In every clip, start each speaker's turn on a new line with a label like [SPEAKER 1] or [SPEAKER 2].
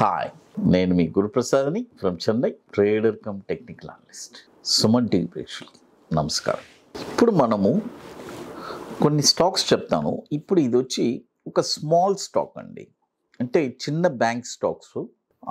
[SPEAKER 1] Hi నేను మీ గురుప్రసాద్ని from Chennai trader cum technical analyst Suman TV ప్రేక్షకులకి నమస్కారం. ఇప్పుడు మనము కొన్ని స్టాక్స్ చెప్తాను. ఇప్పుడు ఇది వచ్చి ఒక స్మాల్ స్టాక్ అండి. అంటే చిన్న bank stocks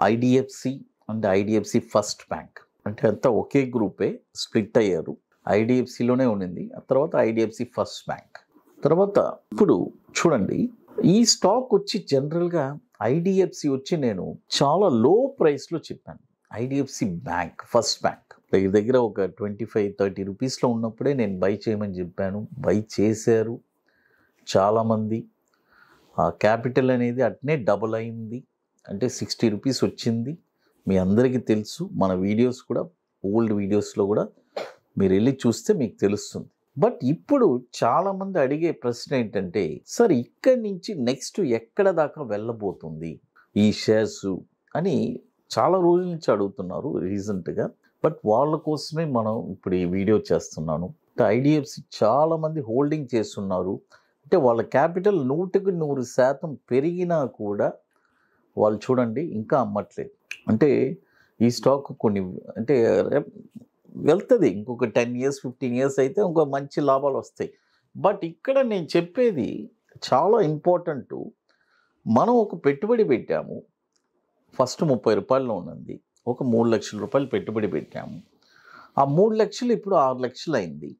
[SPEAKER 1] IDFC and IDFC first bank. అంటే అంతా ఒకే గ్రూపే స్ప్లిట్ అయ్యారు. ఐడిఎఫ్సిలోనే ఉండింది ఆ తర్వాత ఐడిఎఫ్సి ఫస్ట్ బ్యాంక్. తర్వాత ఇప్పుడు చూడండి ఈ స్టాక్ వచ్చి జనరల్గా ఐడిఎఫ్సి వచ్చి నేను చాలా లో ప్రైస్లో చెప్పాను. IDFC bank first bank. దగ్గర దగ్గర ఒక ట్వంటీ ఫైవ్ థర్టీ రూపీస్లో ఉన్నప్పుడే నేను బై చేయమని చెప్పాను. బై చేశారు చాలామంది. ఆ క్యాపిటల్ అనేది అట్నే డబుల్ అయింది. అంటే సిక్స్టీ రూపీస్ వచ్చింది. మీ అందరికీ తెలుసు. మన వీడియోస్ కూడా ఓల్డ్ వీడియోస్లో కూడా మీరు వెళ్ళి చూస్తే మీకు తెలుస్తుంది. బట్ ఇప్పుడు చాలామంది అడిగే ప్రశ్న ఏంటంటే సార్ ఇక్కడి నుంచి నెక్స్ట్ ఎక్కడ దాకా వెళ్ళబోతుంది? ఈ షేర్స్? అని చాలా రోజుల నుంచి అడుగుతున్నారు రీసెంట్గా. బట్ వాళ్ళ కోసమే మనం ఇప్పుడు ఈ వీడియో చేస్తున్నాను. ఐడిఎఫ్సి చాలామంది హోల్డింగ్ చేస్తున్నారు. అంటే వాళ్ళ క్యాపిటల్ నూటికి నూరు శాతం పెరిగినా కూడా వాళ్ళు చూడండి ఇంకా అమ్మట్లేదు. అంటే ఈ స్టాక్ కొన్ని అంటే వెళ్తుంది. ఇంకొక టెన్ ఇయర్స్ ఫిఫ్టీన్ ఇయర్స్ అయితే ఇంకో మంచి లాభాలు వస్తాయి. బట్ ఇక్కడ నేను చెప్పేది చాలా ఇంపార్టెంట్ మనం ఒక పెట్టుబడి పెట్టాము. ఫస్ట్ ముప్పై రూపాయల్లో ఉన్నది ఒక మూడు లక్షల రూపాయలు పెట్టుబడి పెట్టాము. ఆ మూడు లక్షలు ఇప్పుడు ఆరు లక్షలు అయింది.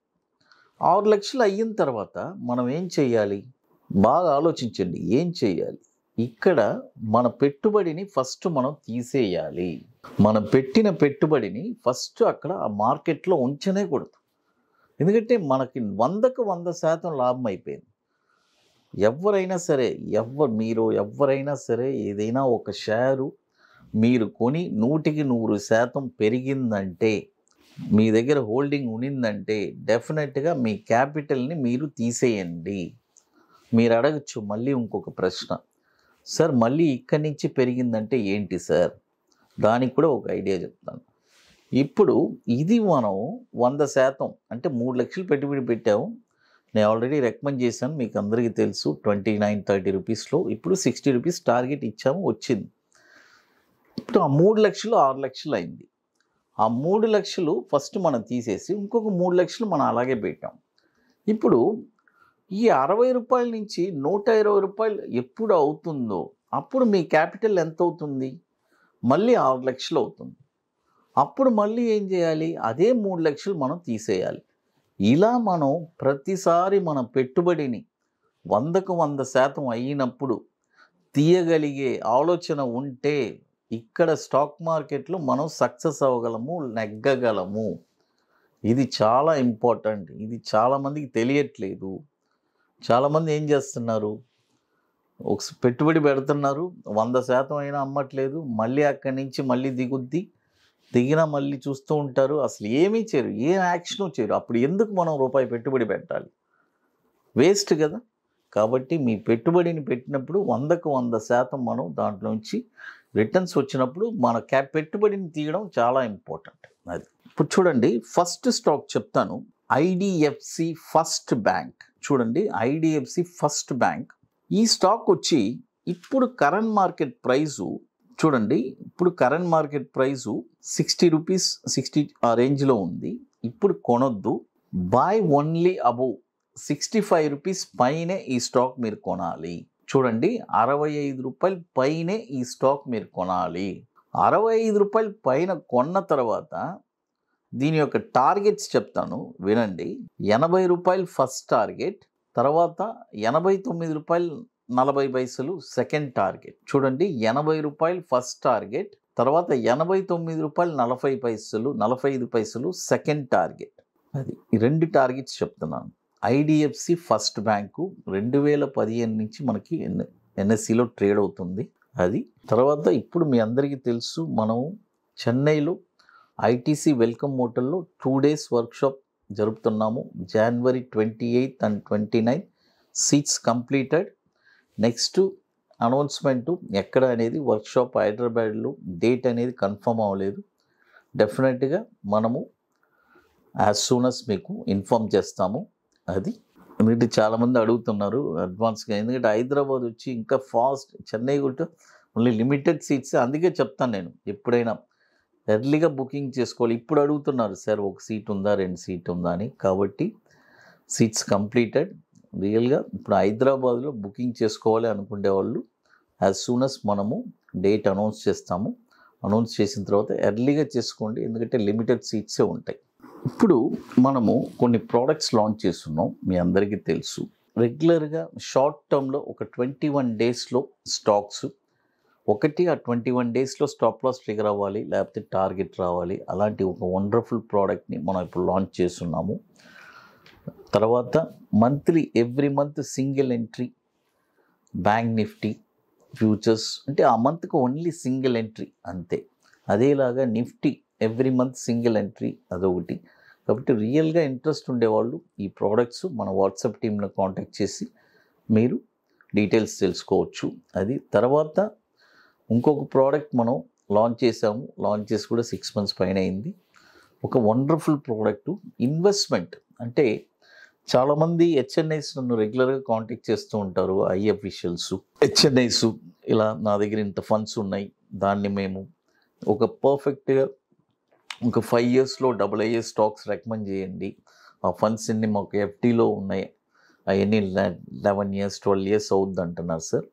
[SPEAKER 1] ఆరు లక్షలు అయిన తర్వాత మనం ఏం చేయాలి? బాగా ఆలోచించండి. ఏం చేయాలి? ఇక్కడ మన పెట్టుబడిని ఫస్ట్ మనం తీసేయాలి. మనం పెట్టిన పెట్టుబడిని ఫస్ట్ అక్కడ ఆ మార్కెట్లో ఉంచనే కూడదు. ఎందుకంటే మనకి వందకు వంద శాతం లాభం అయిపోయింది. ఎవరైనా సరే ఎవ్వరు మీరు ఎవరైనా సరే ఏదైనా ఒక షేరు మీరు కొని నూటికి నూరు శాతం పెరిగిందంటే మీ దగ్గర హోల్డింగ్ ఉనిందంటే డెఫినెట్గా మీ క్యాపిటల్ని మీరు తీసేయండి. మీరు అడగచ్చు మళ్ళీ ఇంకొక ప్రశ్న. సార్ మళ్ళీ ఇక్కడి నుంచి పెరిగిందంటే ఏంటి సార్? దానికి కూడా ఒక ఐడియా చెప్తాను. ఇప్పుడు ఇది మనం వంద శాతం అంటే మూడు లక్షలు పెట్టుబడి పెట్టాము నేను ఆల్రెడీ రికమెండ్ చేశాను మీకు అందరికీ తెలుసు. ట్వంటీ నైన్ థర్టీ రూపీస్లో ఇప్పుడు సిక్స్టీ రూపీస్ టార్గెట్ ఇచ్చాము వచ్చింది. ఇప్పుడు ఆ మూడు లక్షలు ఆరు లక్షలు అయింది. ఆ మూడు లక్షలు ఫస్ట్ మనం తీసేసి ఇంకొక మూడు లక్షలు మనం అలాగే పెట్టాం. ఇప్పుడు ఈ అరవై రూపాయల నుంచి నూట ఇరవై రూపాయలు ఎప్పుడు అవుతుందో అప్పుడు మీ క్యాపిటల్ ఎంత అవుతుంది? మళ్ళీ ఆరు లక్షలు అవుతుంది. అప్పుడు మళ్ళీ ఏం చేయాలి? అదే మూడు లక్షలు మనం తీసేయాలి. ఇలా మనం ప్రతిసారి మన పెట్టుబడిని వందకు వంద శాతం అయినప్పుడు తీయగలిగే ఆలోచన ఉంటే ఇక్కడ స్టాక్ మార్కెట్లో మనం సక్సెస్ అవ్వగలము నెగ్గగలము. ఇది చాలా ఇంపార్టెంట్. ఇది చాలామందికి తెలియట్లేదు. చాలామంది ఏం చేస్తున్నారు? ఒక పెట్టుబడి పెడుతున్నారు. వంద శాతం అయినా అమ్మట్లేదు. మళ్ళీ అక్కడి నుంచి మళ్ళీ దిగుద్ది. దిగినా మళ్ళీ చూస్తూ ఉంటారు. అసలు ఏమీ చేయరు. ఏం యాక్షన్ చేయరు. అప్పుడు ఎందుకు మనం రూపాయి పెట్టుబడి పెట్టాలి? వేస్ట్ కదా. కాబట్టి మీ పెట్టుబడిని పెట్టినప్పుడు వందకు వంద శాతం మనం దాంట్లోంచి రిటర్న్స్ వచ్చినప్పుడు మన క్యా పెట్టుబడిని తీయడం చాలా ఇంపార్టెంట్. అది ఇప్పుడు చూడండి. ఫస్ట్ స్టాక్ చెప్తాను. IDFC first bank. చూడండి ఐడిఎఫ్సి ఫస్ట్ బ్యాంక్. ఈ స్టాక్ వచ్చి ఇప్పుడు కరెంట్ మార్కెట్ ప్రైజు చూడండి ఇప్పుడు current market price sixty rupees sixty ఆ రేంజ్లో ఉంది. ఇప్పుడు కొనొద్దు. Buy only above sixty five rupees పైనే ఈ స్టాక్ మీరు కొనాలి. చూడండి అరవై ఐదు రూపాయలు పైనే ఈ స్టాక్ మీరు కొనాలి. అరవై ఐదు రూపాయలు పైన కొన్న తర్వాత దీని యొక్క టార్గెట్స్ చెప్తాను వినండి. ఎనభై రూపాయలు ఫస్ట్ టార్గెట్ తర్వాత ఎనభై తొమ్మిది రూపాయలు నలభై పైసలు సెకండ్ టార్గెట్. చూడండి ఎనభై రూపాయలు ఫస్ట్ టార్గెట్ తర్వాత ఎనభై తొమ్మిది రూపాయలు నలభై పైసలు నలభై ఐదు పైసలు సెకండ్ టార్గెట్. అది రెండు టార్గెట్స్ చెప్తున్నాను. ఐడిఎఫ్సి ఫస్ట్ బ్యాంకు రెండు వేల పదిహేను నుంచి మనకి ఎన్ ఎన్ఎస్సిలో ట్రేడ్ అవుతుంది. అది తర్వాత ఇప్పుడు మీ అందరికీ తెలుసు మనం చెన్నైలో ఐటీసీ వెల్కమ్ హోటల్లో two days workshop జరుపుతున్నాము. January twenty eighth and twenty nine seats completed next announcement ఎక్కడ అనేది వర్క్షాప్ హైదరాబాద్లో డేట్ అనేది కన్ఫర్మ్ అవ్వలేదు. డెఫినెట్గా మనము యాజ్ సూన్ అస్ మీకు ఇన్ఫామ్ చేస్తాము. అది ఎందుకంటే చాలామంది అడుగుతున్నారు అడ్వాన్స్గా. ఎందుకంటే హైదరాబాద్ వచ్చి ఇంకా ఫాస్ట్ చెన్నై కూడా ఓన్లీ లిమిటెడ్ సీట్స్ అందుకే చెప్తాను నేను ఎప్పుడైనా ఎర్లీగా బుకింగ్ చేసుకోవాలి. ఇప్పుడు అడుగుతున్నారు సార్ ఒక సీట్ ఉందా? రెండు సీట్ ఉందా? అని. కాబట్టి సీట్స్ కంప్లీటెడ్. రియల్గా ఇప్పుడు హైదరాబాద్లో బుకింగ్ చేసుకోవాలి అనుకునే వాళ్ళు యాజ్ సూన్ అస్ మనము డేట్ అనౌన్స్ చేస్తాము. అనౌన్స్ చేసిన తర్వాత ఎర్లీగా చేసుకోండి. ఎందుకంటే లిమిటెడ్ సీట్సే ఉంటాయి. ఇప్పుడు మనము కొన్ని ప్రోడక్ట్స్ లాంచ్ చేస్తున్నాం. మీ అందరికీ తెలుసు. రెగ్యులర్గా షార్ట్ టర్మ్లో ఒక ట్వంటీ వన్ డేస్లో స్టాక్స్ ఒకటి ఆ ట్వంటీ వన్ డేస్లో స్టాప్ లాస్ ట్రిగర్ అవ్వాలి లేకపోతే టార్గెట్ రావాలి. అలాంటి ఒక వండర్ఫుల్ ప్రోడక్ట్ని మనం ఇప్పుడు లాంచ్ చేస్తున్నాము. తర్వాత monthly every month single entry bank Nifty futures. అంటే ఆ మంత్కి ఓన్లీ సింగిల్ ఎంట్రీ అంతే. అదేలాగా Nifty every month single entry అదొకటి. కాబట్టి రియల్గా ఇంట్రెస్ట్ ఉండేవాళ్ళు ఈ ప్రోడక్ట్స్ మన వాట్సాప్ టీమ్ని కాంటాక్ట్ చేసి మీరు డీటెయిల్స్ తెలుసుకోవచ్చు. అది తర్వాత ఇంకొక ప్రోడక్ట్ మనం లాంచ్ చేసాము. లాంచ్ చేసి కూడా సిక్స్ మంత్స్ పైన అయింది. ఒక వండర్ఫుల్ ప్రోడక్ట్ ఇన్వెస్ట్మెంట్ అంటే చాలామంది హెచ్ఎన్ఐస్ నన్ను రెగ్యులర్గా కాంటాక్ట్ చేస్తూ ఉంటారు. ఐ అఫీషియల్స్ హెచ్ఎన్ఐస్ ఇలా నా దగ్గర ఇంత ఫండ్స్ ఉన్నాయి. దాన్ని మేము ఒక పర్ఫెక్ట్గా ఒక ఫైవ్ ఇయర్స్లో డబుల్ అయ్యే స్టాక్స్ రికమెండ్ చేయండి. ఆ ఫండ్స్ అన్ని మాకు ఎఫ్డీలో ఉన్నాయి. అవన్నీ లెవెన్ ఇయర్స్ ట్వెల్వ్ ఇయర్స్ అవుద్ది అంటున్నారు సార్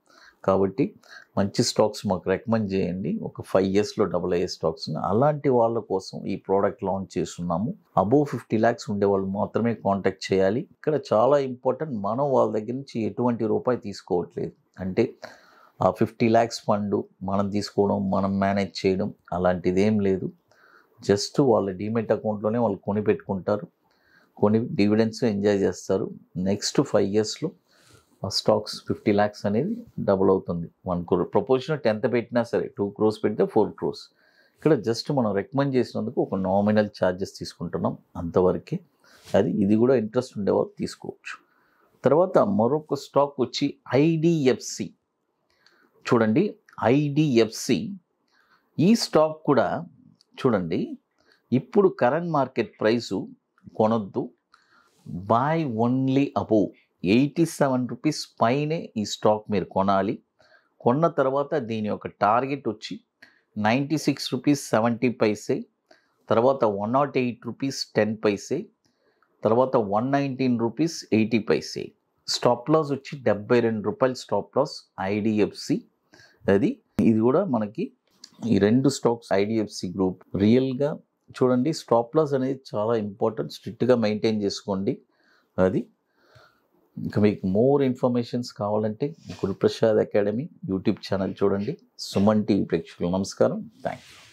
[SPEAKER 1] కాబట్టి మంచి స్టాక్స్ మాకు రికమెండ్ చేయండి. ఒక ఫైవ్ ఇయర్స్లో డబుల్ అయ్యే స్టాక్స్ అలాంటి వాళ్ళ కోసం ఈ ప్రోడక్ట్ లాంచ్ చేస్తున్నాము. అబోవ్ ఫిఫ్టీ ల్యాక్స్ ఉండే వాళ్ళు మాత్రమే కాంటాక్ట్ చేయాలి. ఇక్కడ చాలా ఇంపార్టెంట్ మనం వాళ్ళ దగ్గర నుంచి ఎటువంటి రూపాయి తీసుకోవట్లేదు. అంటే ఆ ఫిఫ్టీ ల్యాక్స్ ఫండ్ మనం తీసుకోవడం మనం మేనేజ్ చేయడం అలాంటిది ఏం లేదు. జస్ట్ వాళ్ళ డీమెట్ అకౌంట్లోనే వాళ్ళు కొని పెట్టుకుంటారు. కొని డివిడెన్స్ ఎంజాయ్ చేస్తారు. నెక్స్ట్ ఫైవ్ ఇయర్స్లో స్టాక్స్ ఫిఫ్టీ ల్యాక్స్ అనేది డబుల్ అవుతుంది. వన్ క్రోర్ ప్రపోర్షనట్ టెన్త్ పెట్టినా సరే టూ క్రోర్స్ పెడితే ఫోర్ క్రోర్స్. ఇక్కడ జస్ట్ మనం రికమెండ్ చేసినందుకు ఒక నామినల్ ఛార్జెస్ తీసుకుంటున్నాం అంతవరకే. అది ఇది కూడా ఇంట్రెస్ట్ ఉండేవారు తీసుకోవచ్చు. తర్వాత మరొక స్టాక్ వచ్చి ఐడిఎఫ్సి. చూడండి ఐడిఎఫ్సి. ఈ స్టాక్ కూడా చూడండి ఇప్పుడు current market price కొనొద్దు. Buy only above. Eighty seven rupees పైనే ఈ స్టాక్ మీరు కొనాలి. కొన్న తర్వాత దీని యొక్క టార్గెట్ వచ్చి ninety six rupees seventy paise తర్వాత one nought eight rupees ten paise తర్వాత one nineteen rupees eighty paise. Stop loss వచ్చి డెబ్బై రెండు రూపాయలు స్టాప్ లాస్ ఐడిఎఫ్సి అది ఇది కూడా మనకి ఈ రెండు స్టాక్స్ ఐడిఎఫ్సి గ్రూప్ రియల్గా చూడండి స్టాప్ లాస్ అనేది చాలా ఇంపార్టెంట్ స్ట్రిక్ట్గా మెయింటైన్ చేసుకోండి. అది ఇంకా మీకు మోర్ ఇన్ఫర్మేషన్స్ కావాలంటే గురుప్రసాద్ అకాడమీ యూట్యూబ్ ఛానల్ చూడండి. సుమన్ టీవీ ప్రేక్షకులు నమస్కారం. Thank you